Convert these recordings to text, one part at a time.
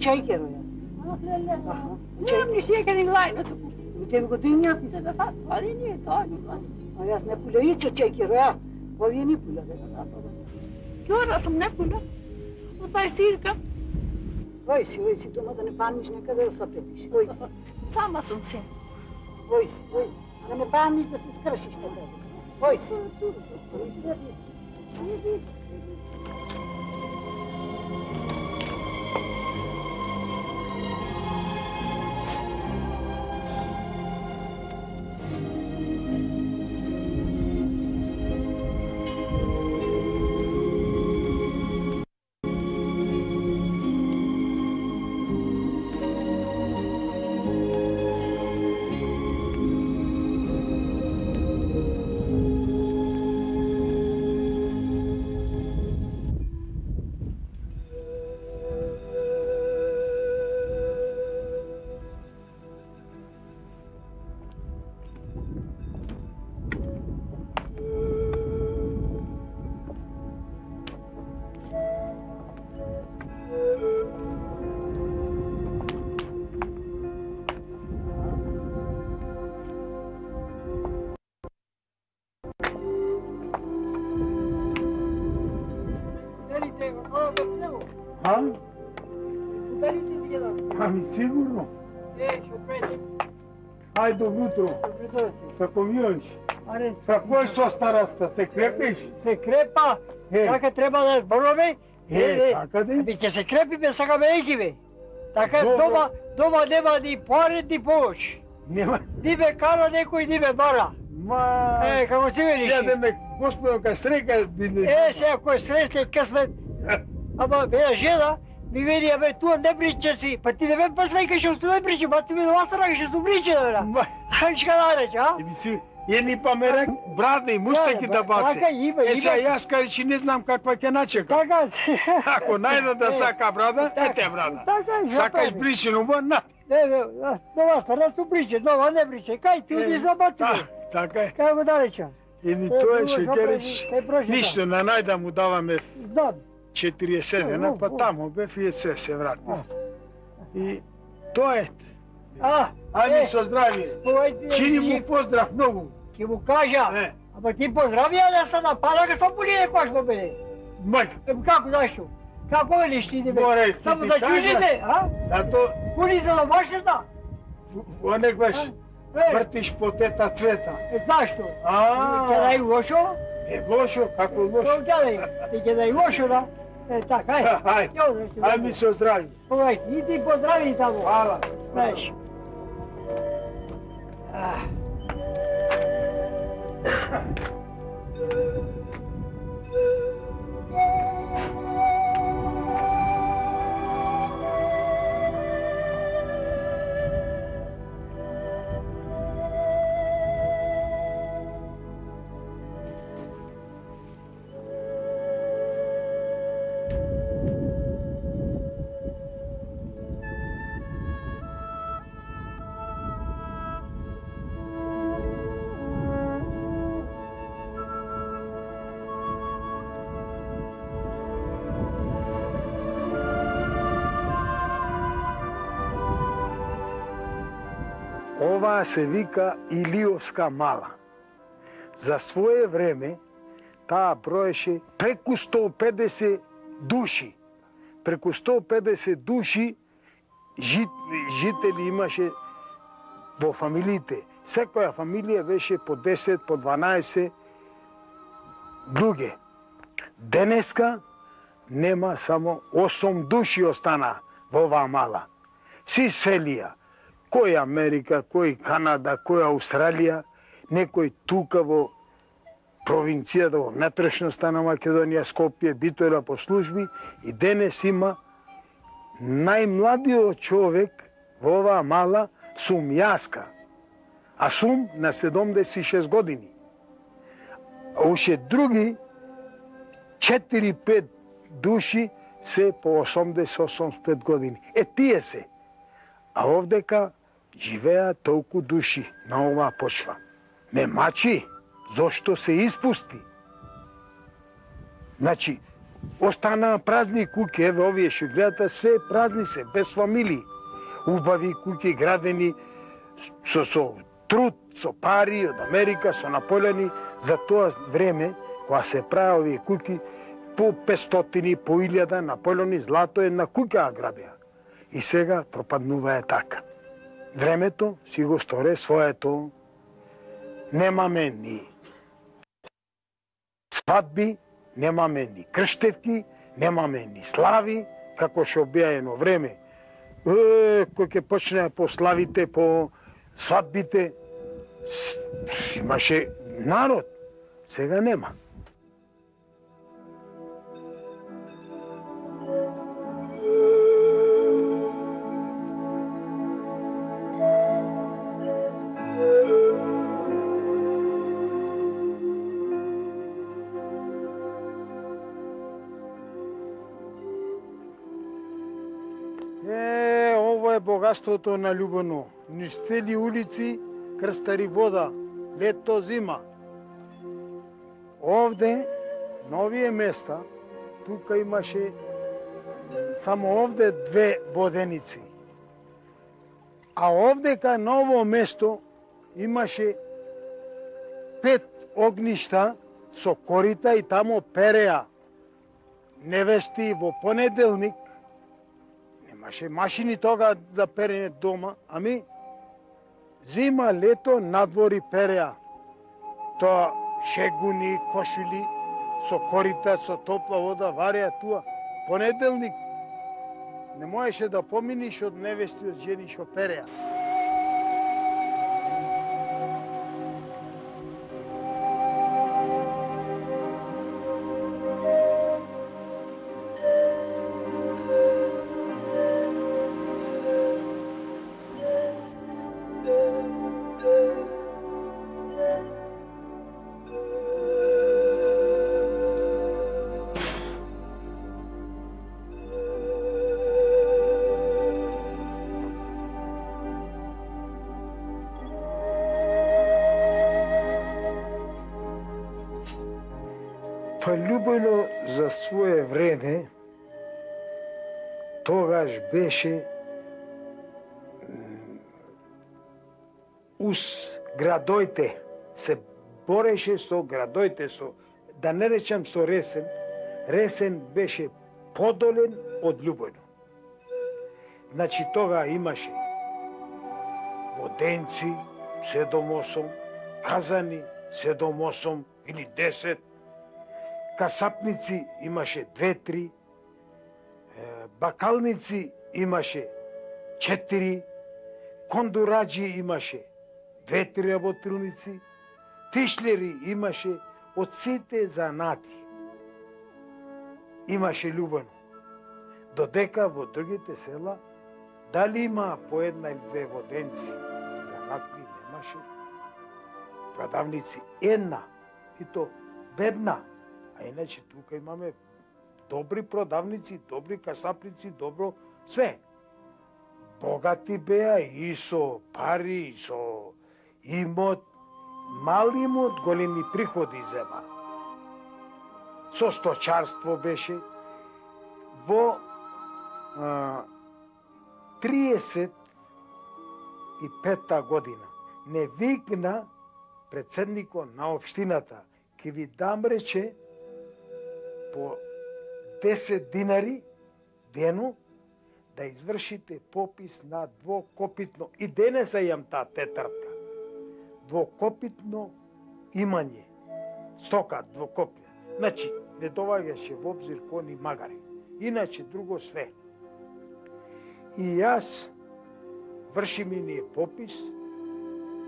Очајкеро јас. Немни шекери глајно туку. И тебе го динјат. Се да фат, ali nije to, ni to. А јас не пуля и очајкеро ја. Овие не пуля. Вчора сам не пуля. Од тај сирка. Ој си, ој си, дома да не паниш некаде да сопетиш. Ој си, Сама сум се. ој си, ој си. Да не паниш да се скршиш некаде. Ој си. А? Утро. Како милиш? Аре, Како е со староста? Се крепиш? се крепа. Е, Така треба да зборови. е, така да Би ќе се крепи бе сакаме еки бе. Така дома, дома нема ни поред ни помош. Нема. Ни ме кара некој, ни ме бара. Ма... Е, како си видиш? Сега да ме господо кај стрека... Е, сега кој среќа късмет. Ама бе жена, ми вели, абе, туа не прича си. Па ти не ме пасвај кај што не прича, па ти ми на стара кај што прича, бе. Ма... Ай, шка да рече, а? Еби си, едни па ме рек, мустеки Да, да бра- баце. така Е, сега јас кажи, че не знам каква ќе начека. Така. Ако најда да сака брада, ете брада. Така, Сакаш бришено, ба, на. Не, не, нова стара су прича, нова не прича. Кај ти оди за бе. така е. Како да рече? Еми тоа е кај прожита. Ништо, на најда му даваме Знам. 40 дена, па тамо бев и се се вратив. И тоа е. А, Ајде е, со здрави. Чини му поздрав многу. Ќе му кажа. Е, Ама ти поздрави ја да стана пара ка со полине кош ме биде. мај, Ем како зашто? Како велиш ти да Море, бе? ти Само ти за чужите, а? зато Кули за домашната? онегаш Е, вртиш по тета цвета. е, зашто? А, Ќе да и лошо? е лошо, како лошо. ќе да и? Ти ќе да и лошо, да? Е, така, ај. Ајде, Ја, да се ај ми со здрави. Повеќе, и ти поздрави таму. Фала. Знаеш. Ah. Оваа се вика Илиовска мала. За свое време таа броеше преку 150 души. Преку 150 души жит, жители имаше во фамилиите. Секоја фамилија беше по 10, по 12 луѓе. Денеска нема само 8 души остана во оваа мала. Си селија. Кој Америка, кој Канада, кој Австралија, некој тука во провинцијата, да во внатрешноста на Македонија, Скопје, Битола по служби и денес има најмладиот човек во оваа мала сум јаска. А сум на 76 години. А уште други 4-5 души се по 80-85 години. Е, тие се. А овдека живеа толку души на оваа почва. Ме мачи, зошто се испусти? Значи, Останаа празни куќи, еве овие што гледате, све празни се, без фамилии. Убави куќи градени со, со труд, со пари од Америка, со Наполени, за тоа време, кога се правеа овие куќи, по 500, по 1000 Наполени злато е на куќа градеа. И сега пропаднува е така. Времето си го сторе своето. Немаме ни свадби, немаме ни крштевки, немаме ни слави, како што беа едно време. Е, кој ќе почне по славите, по свадбите, имаше народ. Сега нема. Ово на Љубоно. Низ цели улици крстари вода, лето, зима. Овде, на овие места, тука имаше само овде две воденици. А овде кај ново место имаше пет огништа со корита и тамо переа невести во понеделник Немаше машини тога за перење дома, ами зима, лето, надвори переа. Тоа шегуни, кошули, со корита, со топла вода, вареа туа. Понеделник не можеше да поминиш од невести од жени што переа. Тогаш беше ус градојте, се бореше со градојте, со, да не речам со Ресен, Ресен беше подолен од Любојно Значи тога имаше воденци, 7-8, казани, 7-8 или 10, касапници имаше две-три, бакалници имаше четири, кондураджи имаше две-три работилници, тишлери имаше од сите занати. Имаше љубено. Додека во другите села, дали има по една или две воденци, занатни немаше. Продавници една, и то бедна, А иначе тука имаме добри продавници, добри касапници, добро све. Богати беа и со пари, и со имот, мал имот, големи приходи зема. Со сточарство беше во а, 35 година не викна председникот на општината ќе ви дам рече по 10 динари дену да извршите попис на двокопитно, и денес имам таа тетратка, двокопитно имање, стока двокопна. Значи, не доваѓаше во обзир кони магари. Иначе друго све. И јас врши ми ние попис,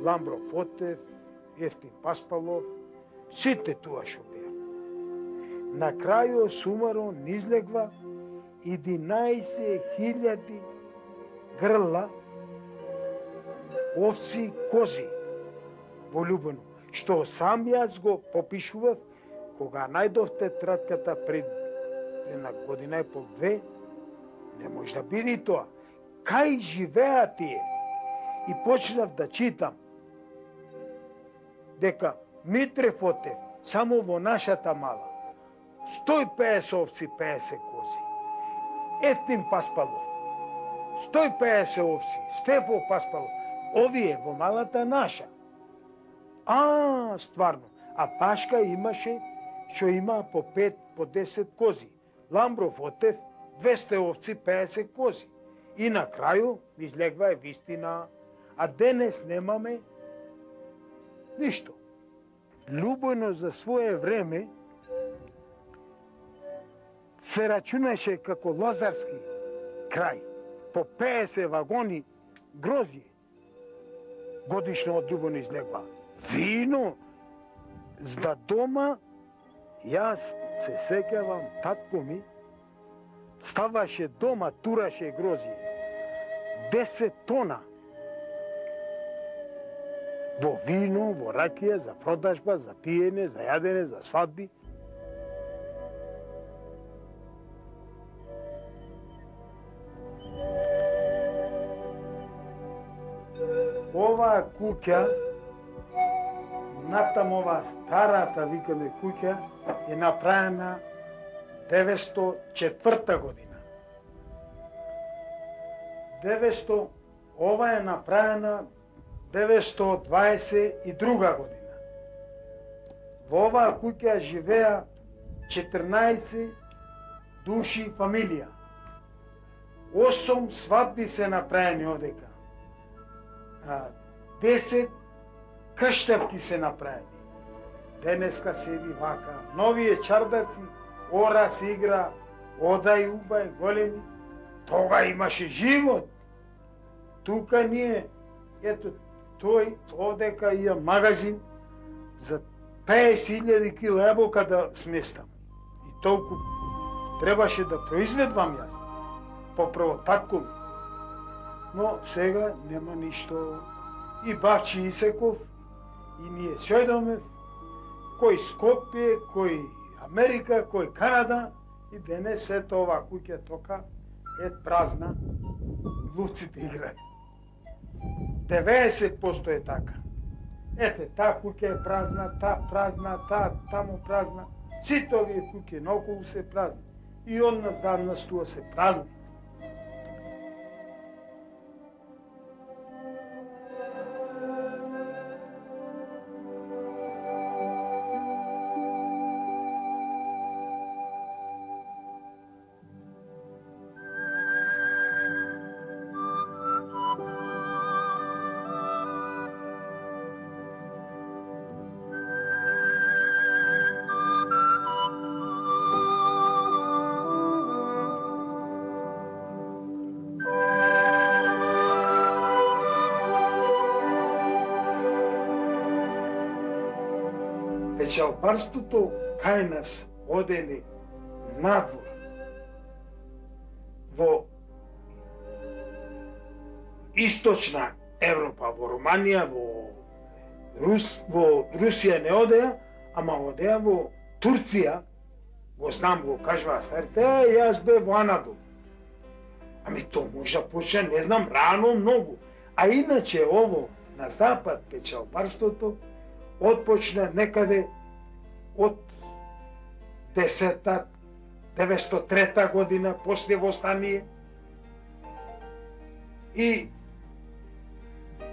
Ламбро Фотев, Ефтин Паспалов, сите туа што На крајот сумаро низлегва 11.000 грла овци, кози во Любено, што сам јас го попишував кога најдов тетрадката пред една година и пол две, не може да биде тоа. Кај живеа тие? И почнав да читам дека Митре Фотев само во нашата мала 150 овци, 50 кози. Евтим Паспалов, 150 овци, Стефо Паспалов. Овие во малата наша. А, стварно. А Пашка имаше, што има по 5, по 10 кози. Ламбров Отев, 200 овци, 50 кози. И на крају излегва е вистина, а денес немаме ништо. Любојно за свое време се рачунаше како лозарски крај, по 50 вагони грозје годишно од Љубоно излегва. Вино, за дома, јас се секјавам, татко ми, ставаше дома, тураше грозје. 10 тона во вино, во ракија, за продажба, за пиене, за јадење, за свадби. Оваа куќа, натам ова старата, викаме куќа, е направена 904 година. 900, ова е направена 922 година. Во оваа куќа живеа 14 души фамилија. Осом свадби се направени одека. 10 крштевки се направени. Денеска седи вака. Новие чардаци, ора се игра, ода и е големи. Тога имаше живот. Тука ние, ето, тој овдека ја магазин за 50.000 кила ебока да сместам. И толку требаше да произведвам јас. Поправо татко ми. Но сега нема ништо. И Бачи Исеков, и ние сјојдоме, кој Скопје, кој Америка, кој Канада, и денес ето ова куќа тока е празна, луците играат. 90% е така. Ете, таа куќа е празна, таа празна, таа таму празна. Сите овие куќи наоколу се празни. И од нас данас туа се празни. Печалбарството кај нас одели надвор во источна Европа, во Руманија во Рус, во Русија не одеа, ама одеа во Турција, го знам, го кажува старите, јас бе во Анадол. Ами то може да почне, не знам, рано многу. А иначе ово, на запад, печалбарството, отпочна некаде од 10 903 година после востание и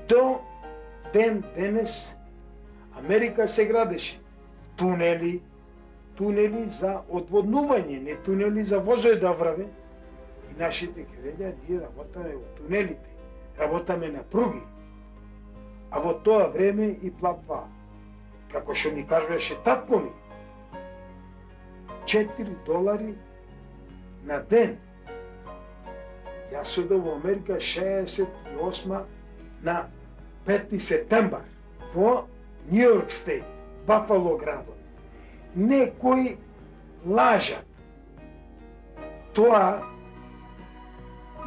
до ден денес Америка се градеше тунели, тунели за одводнување, не тунели за возој да врве. И нашите ке ние работаме во тунелите, работаме на пруги. А во тоа време и плапваа како што ми кажуваше татко ми, 4 долари на ден. Јас одов во Америка 68 на 5 септембар во Нью-Йорк стейт, Бафало градот. Некој лажа. Тоа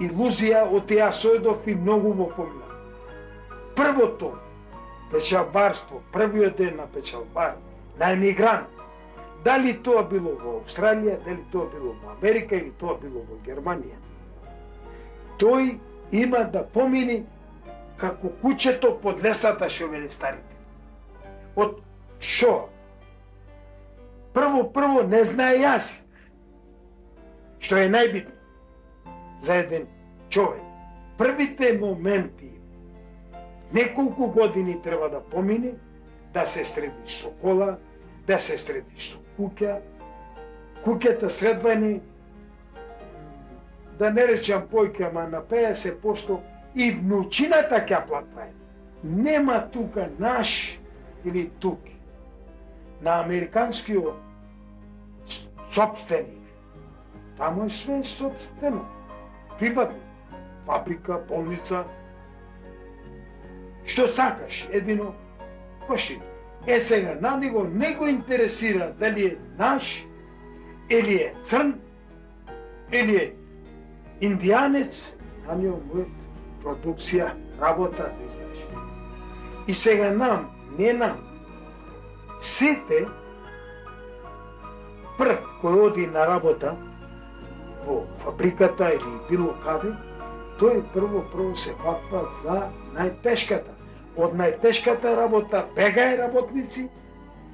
илузија од јас одов и многу во помна. Првото печалбарство, првиот ден на печалбар, на емигрант. Дали тоа било во Австралија, дали тоа било во Америка или тоа било во Германија. Тој има да помини како кучето под лесата што веле старите. Од што? Прво, прво, не знае јас Што е најбитно за еден човек. Првите моменти, неколку години треба да помине, да се средиш со кола, да се средиш со куќа, куќата средвани, да не речам појка, ама на 50% и внучината ќе платва. Нема тука наш или туки. На американскиот собственик. Таму е све собствено. Приватно. Фабрика, болница. Што сакаш, едино кошти. Е сега, на него не го интересира дали е наш, или е црн, или е индијанец, на него му е продукција, работа да изврши. И сега нам, не нам, сите прв кој оди на работа во фабриката или било каде, тој прво прво се фатва за најтешката. Од најтешката работа бегај работници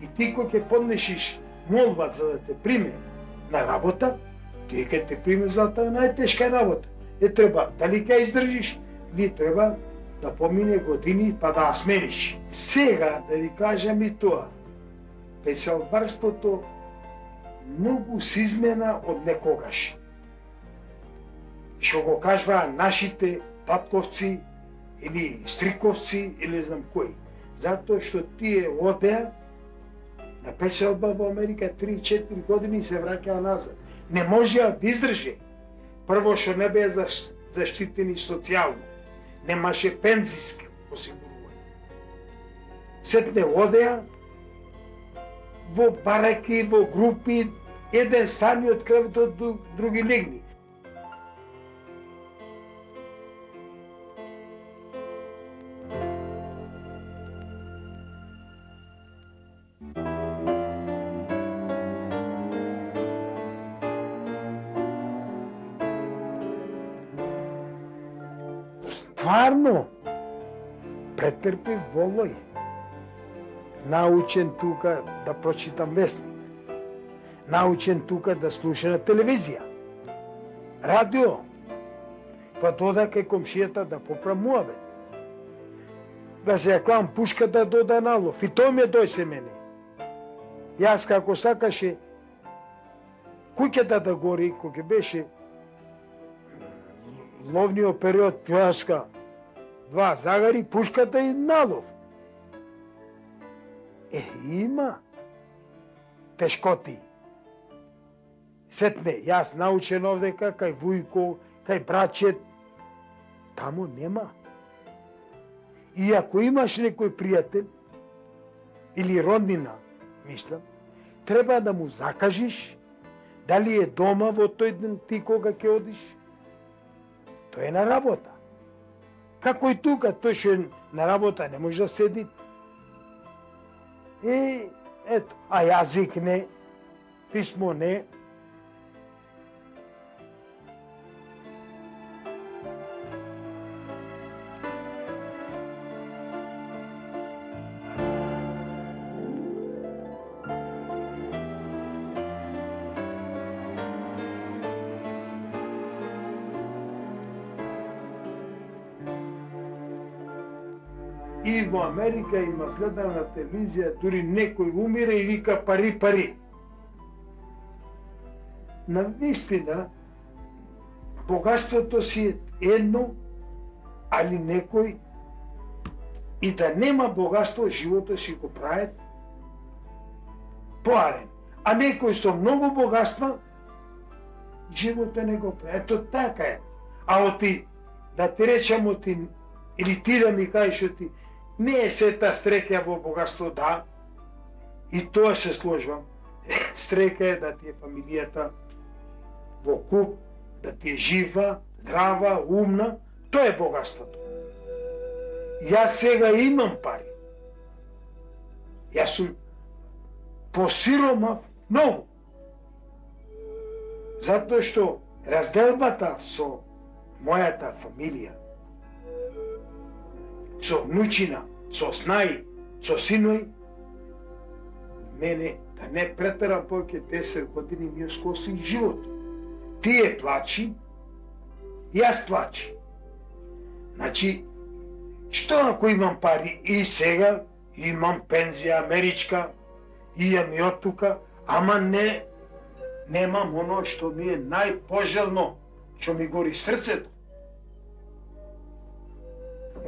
и ти кој ќе поднешиш молба за да те приме на работа, ти ќе те приме за таа најтешка работа. Е треба, дали ќе издржиш, или треба да помине години па да смениш. Сега да ви кажам и тоа, печалбарството многу се измена од некогаш. Што го кажва нашите патковци или стриковци или знам кои. Затоа што тие одеа на песелба во Америка 3-4 години се враќаа назад. Не можеа да издржи. Прво што не беа заштитени социјално. Немаше пензиска осигурување. Сетне одеа во бараки, во групи, еден стани од креветот, други лигни. Стварно, претрпев волој научен тука да прочитам вестник, научен тука да слушам на телевизија, радио, па дода кај комшијата да попрамуваме. Да се јаклам пушка да пушката до Даналов, и тој дој се мене. Јас како сакаше куќата да гори, кога беше ловниот период, пјаска, два загари, пушката и налов. Е, има тешкоти. Сетне, јас научен овдека, кај Вујко, кај брачет, таму нема. И ако имаш некој пријател, или роднина, мислам, треба да му закажиш дали е дома во тој ден ти кога ќе одиш. Тоа е на работа. Како и тука, тој што на работа не може да седи и ето, а јазик не, писмо не. И во Америка има гледам на телевизија, дури некој умира и вика пари, пари. На вистина, богатството си е едно, али некој и да нема богатство, живото си го прави поарен. А некој со многу богатства, живото не го прави. Ето така е. А оти, да ти речам оти, или ти да ми кажеш оти, Не е сета стрека во богатство, да. И тоа се сложувам. Стрека е да ти е фамилијата во куп, да ти е жива, здрава, умна. Тоа е богатството. Јас сега имам пари. Јас сум посиромав многу. Затоа што разделбата со мојата фамилија со внучина, со снај, со синој, мене да не претерам повеќе 10 години ми оскоси живот. Тие плачи, јас плачи. Значи, што ако имам пари и сега, имам пензија америчка, и ја од тука, ама не, немам оно што ми е најпожелно, што ми гори срцето.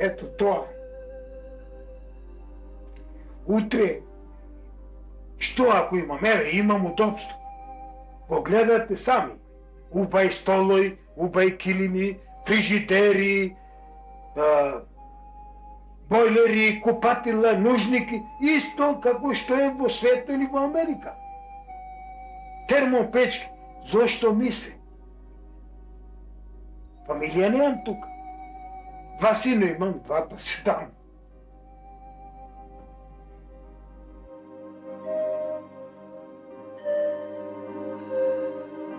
Ето тоа. Утре, што ако имам? Еве, имам удобство. Го гледате сами. Убај столој, убај килими, фрижидери, а, бойлери, купатила, нужники, исто како што е во света или во Америка. Термопечки, зошто мисли? Фамилија немам тука. Два сина имам, двата се там.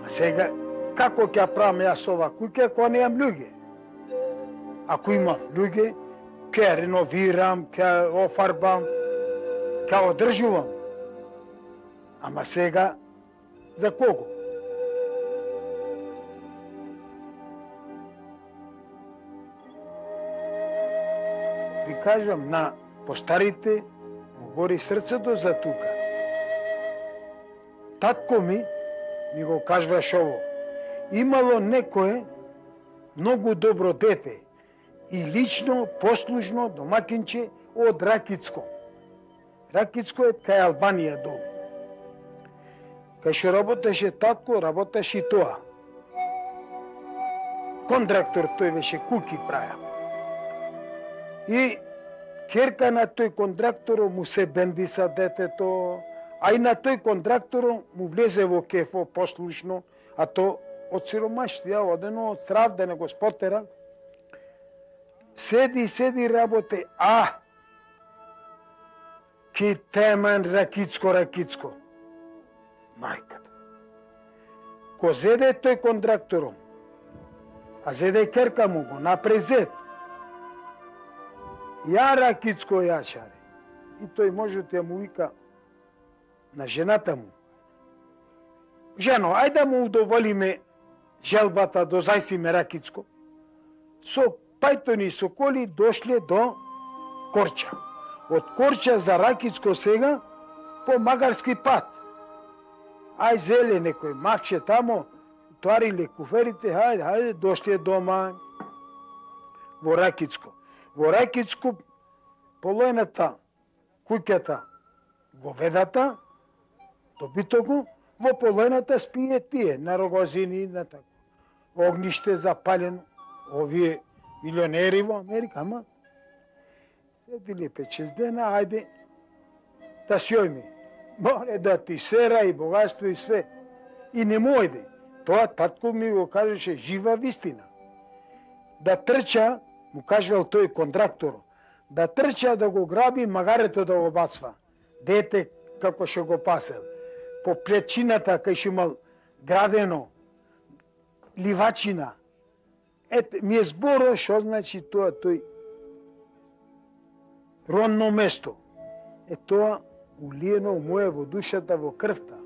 А сега, како ќе правам јас ова куќа, кога немам луѓе? Ако имам луѓе, ќе реновирам, ќе офарбам, ќе одржувам. Ама сега, за кого? Кажам, на постарите му гори срцето за тука. Татко ми ми го кажваш ово. Имало некое многу добро дете и лично, послужно домакинче од Ракицко. Ракицко е кај Албанија долу. Кај што работеше татко, работеше и тоа. Контрактор тој беше куки праја. И керка на тој контрактор му се бендиса детето, а и на тој контрактор му влезе во кефо послушно, а то од сиромаштија, одено од страв да не го спотера. Седи, седи работе, а, ки темен ракицко, ракицко. Мајката. Ко зеде тој контрактором, а зеде керка му го напрезет. Јара кицко јашаре. И тој може да му вика на жената му. Жено, ајде да му удоволиме желбата до зајси меракицко. Со пајтони со коли дошле до Корча. Од Корча за Ракицко сега по Магарски пат. Ај зеле некој мавче тамо, туариле куферите, хајде, хајде, дошле дома во Ракицко. Во Ракицку полојната куќата говедата, добитоку, во полојната спие тие, на рогозини, на тако. Огниште запалено, овие милионери во Америка, ама седили 5-6 дена, ајде да сјојме. Море да ти сера и богатство и све. И не мојде. Тоа татко ми го кажеше жива вистина. Да трча, му кажувал тој контрактор, да трча да го граби магарето да го бацва. Дете како што го пасел. По плечината кај што имал градено ливачина. Ете, ми е зборо што значи тоа тој ронно место. Е тоа улиено моја во душата, во крвта.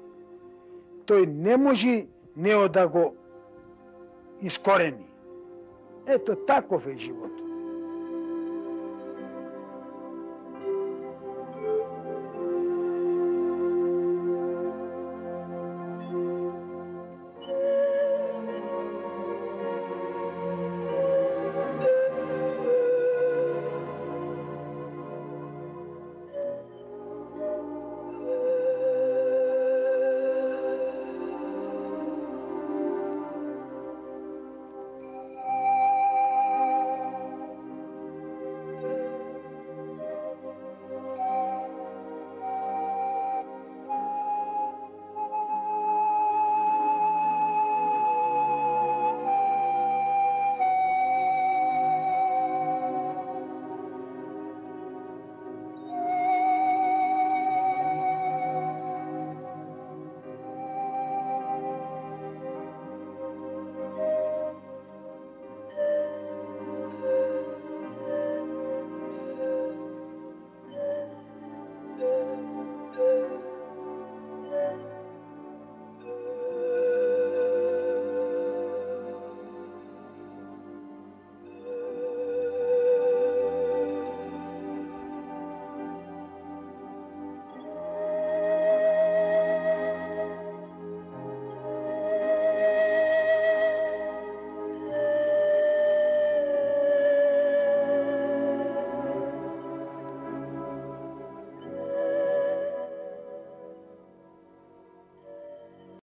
Тој не може нео да го искорени. Ето таков е животот.